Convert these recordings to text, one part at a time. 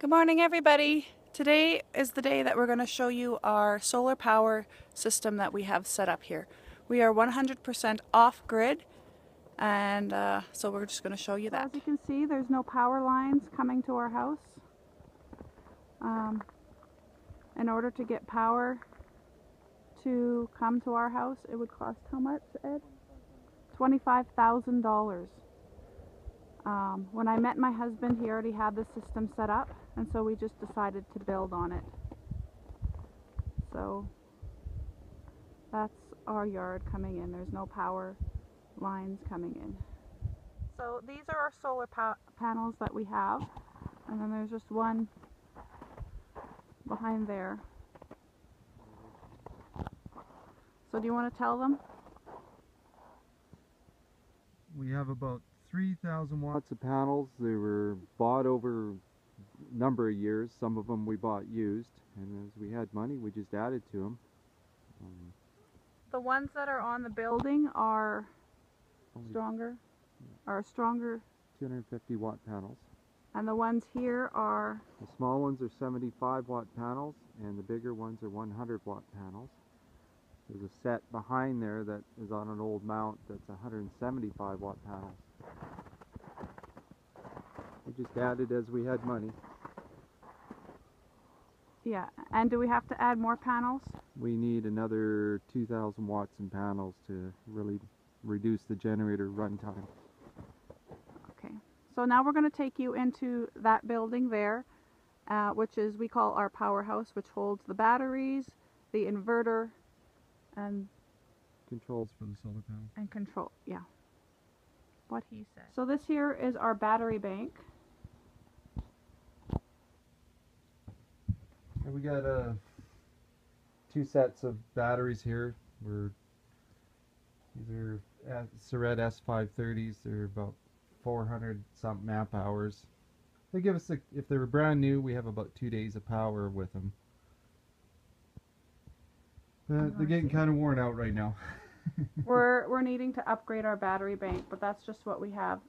Good morning everybody. Today is the day that we're going to show you our solar power system that we have set up here. We are 100% off grid and uh, so we're just going to show you that. As you can see there's no power lines coming to our house. Um, in order to get power to come to our house it would cost how much Ed? $25,000. Um, when I met my husband he already had the system set up and so we just decided to build on it. So that's our yard coming in. There's no power lines coming in. So these are our solar pa panels that we have and then there's just one behind there. So do you want to tell them? We have about 3,000 watts of panels. They were bought over a number of years. Some of them we bought used, and as we had money, we just added to them. Um, the ones that are on the building are stronger, are stronger. 250 watt panels. And the ones here are? The small ones are 75 watt panels, and the bigger ones are 100 watt panels. There's a set behind there that is on an old mount that's 175 watt panels. We just added as we had money. Yeah, and do we have to add more panels? We need another 2,000 watts in panels to really reduce the generator runtime. Okay, so now we're going to take you into that building there, uh, which is we call our powerhouse, which holds the batteries, the inverter, and controls for the solar panel. And control, yeah. What he said. So this here is our battery bank. And we got uh, two sets of batteries here. We're these are Surrette S530s. They're about 400 something amp hours. They give us a, if they were brand new, we have about two days of power with them. Uh, they're getting kind of worn out right now. we're we're needing to upgrade our battery bank, but that's just what we have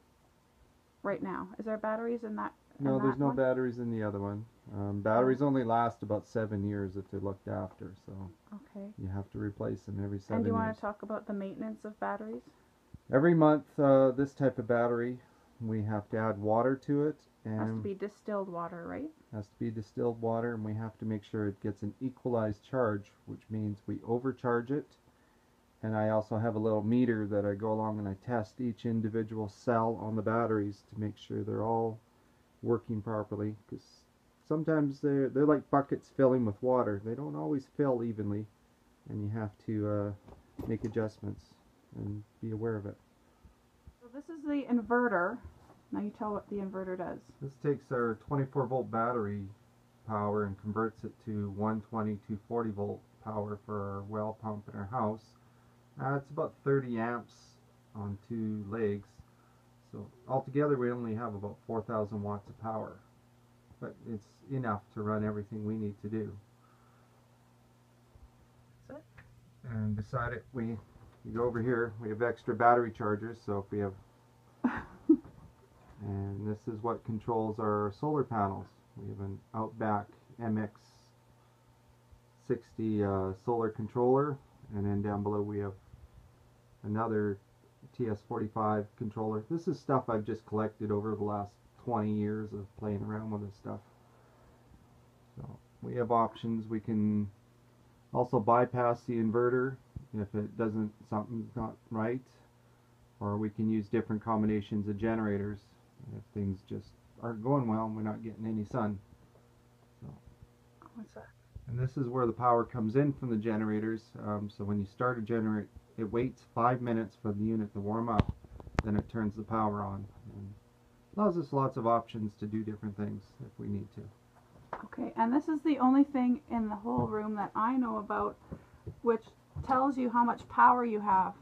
right now. Is there batteries in that? No, in there's that no one? batteries in the other one. Um, batteries only last about seven years if they're looked after, so okay. you have to replace them every seven And do you years. want to talk about the maintenance of batteries? Every month, uh, this type of battery, we have to add water to it, and has to be distilled water, right? Has to be distilled water, and we have to make sure it gets an equalized charge, which means we overcharge it. And I also have a little meter that I go along and I test each individual cell on the batteries to make sure they're all working properly, because sometimes they're, they're like buckets filling with water. They don't always fill evenly, and you have to uh, make adjustments and be aware of it. So this is the inverter. Now you tell what the inverter does. This takes our 24 volt battery power and converts it to 120 to 40 volt power for our well pump in our house. Uh, it's about 30 amps on two legs. So altogether we only have about 4,000 watts of power but it's enough to run everything we need to do. And beside it, we you go over here. We have extra battery chargers. So if we have, and this is what controls our solar panels. We have an Outback MX60 uh, solar controller, and then down below we have another TS45 controller. This is stuff I've just collected over the last 20 years of playing around with this stuff. So we have options. We can also bypass the inverter if it doesn't something's not right or we can use different combinations of generators if things just aren't going well and we're not getting any sun. So what's that? And this is where the power comes in from the generators. Um, so when you start a generator, it waits five minutes for the unit to warm up, then it turns the power on. And allows us lots of options to do different things if we need to. Okay, and this is the only thing in the whole room that I know about which tells you how much power you have.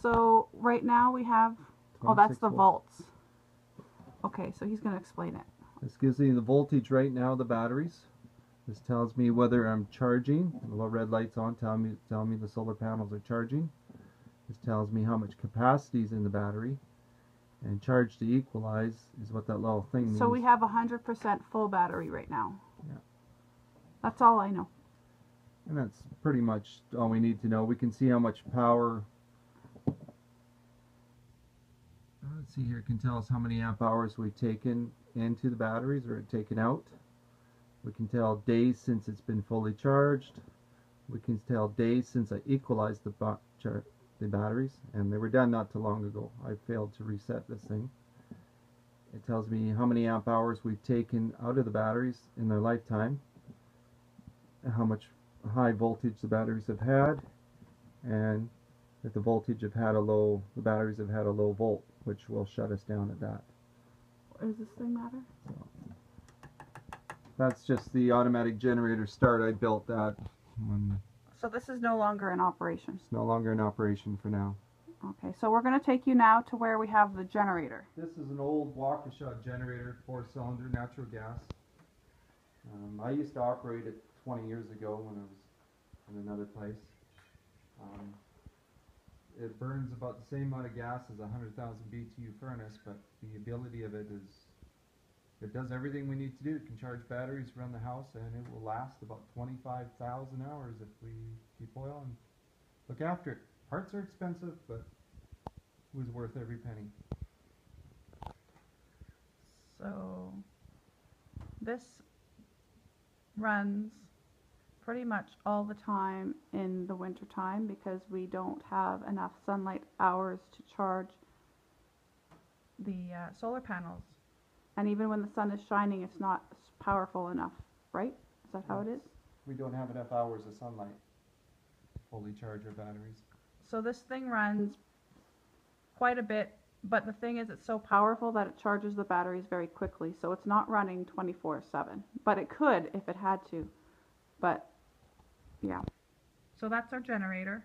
So right now we have, oh that's the volts. Okay, so he's going to explain it. This gives you the voltage right now of the batteries. This tells me whether I'm charging. The little red light's on telling me, telling me the solar panels are charging. This tells me how much capacity is in the battery And charge to equalize is what that little thing means. So we have a hundred percent full battery right now. Yeah. That's all I know. And that's pretty much all we need to know. We can see how much power. Let's see here. It can tell us how many amp hours we've taken into the batteries or taken out. We can tell days since it's been fully charged. We can tell days since I equalized the, ba- the batteries, and they were done not too long ago. I failed to reset this thing. It tells me how many amp hours we've taken out of the batteries in their lifetime, how much high voltage the batteries have had, and if the voltage have had a low, the batteries have had a low volt, which will shut us down at that. Does this thing matter? That's just the automatic generator start. I built that when So this is no longer in operation. it's no longer in operation for now. Okay, so we're gonna take you now to where we have the generator. This is an old Waukesha generator, four cylinder, natural gas. Um, I used to operate it 20 years ago when I was in another place. Um, it burns about the same amount of gas as a 100,000 BTU furnace, but the ability of it is it does everything we need to do. It can charge batteries, around the house, and it will last about 25,000 hours if we keep oil and look after it. Parts are expensive, but it was worth every penny. So this runs pretty much all the time in the winter time because we don't have enough sunlight hours to charge the uh, solar panels. And even when the sun is shining, it's not s- powerful enough, right? Is that how it is? We don't have enough hours of sunlight to fully charge our batteries. So this thing runs quite a bit, but the thing is, it's so powerful that it charges the batteries very quickly. So it's not running 24 7. But it could if it had to. But yeah. So that's our generator.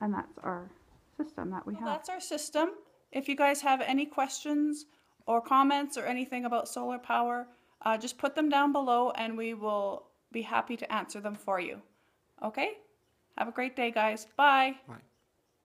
And that's our system that we Well, have. that's our system. If you guys have any questions or comments or anything about solar power, uh, just put them down below and we will be happy to answer them for you. Okay? Have a great day, guys. Bye. Right.